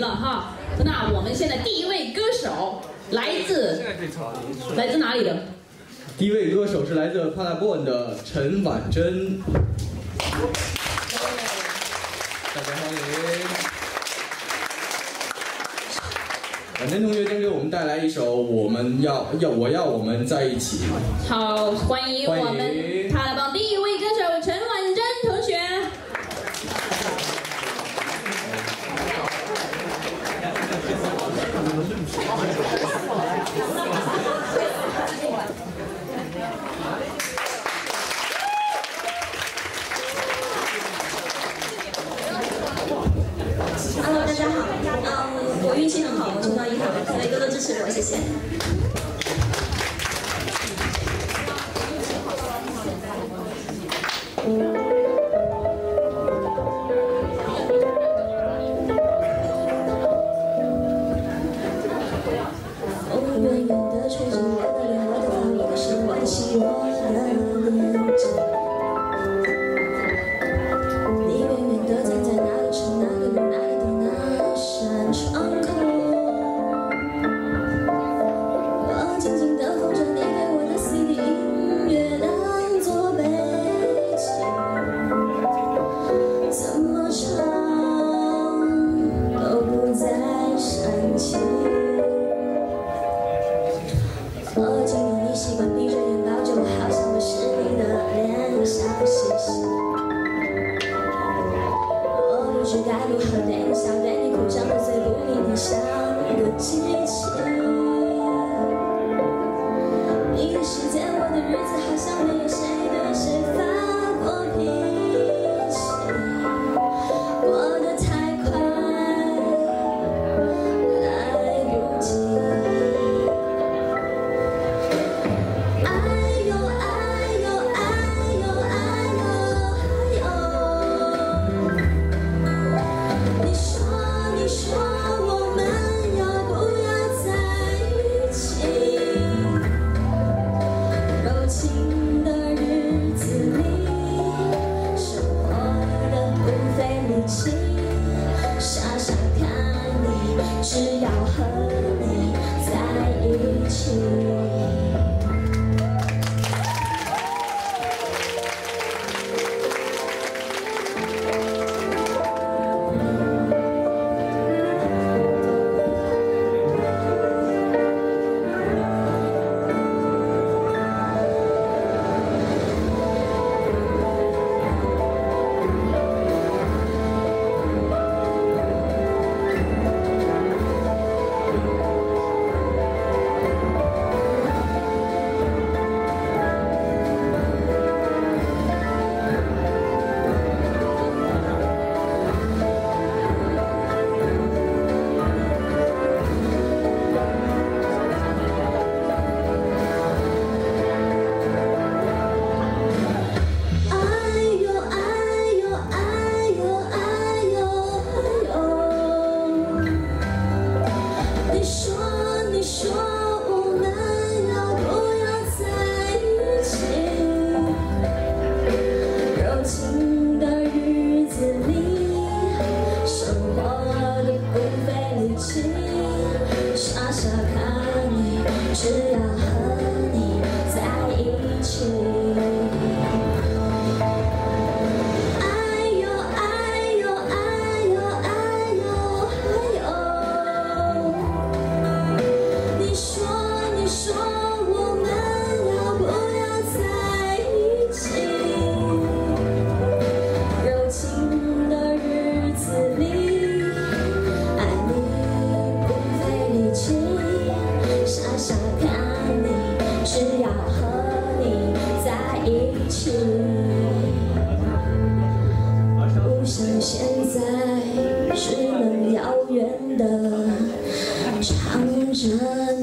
了哈，那我们现在第一位歌手来自来自哪里的？第一位歌手是来自帕拉波恩的陈婉珍，大家欢迎。婉珍同学将给我们带来一首《我们要要我要我们在一起》。好，欢迎我们帕拉邦第一位歌手陈婉珍同学。Hello，大家好。嗯，我运气很好，我抽到一号，所以多多支持我，谢谢。风远远地吹着我的脸，我的发，我的手，我的心，我 Jesus. 你说我们要不要在一起？柔情的日子里，生活的不费力气，傻傻看你，只要和你在一起。是呀看你，只要和你在一起，不想现在，只能遥远的唱着。